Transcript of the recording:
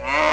Ah!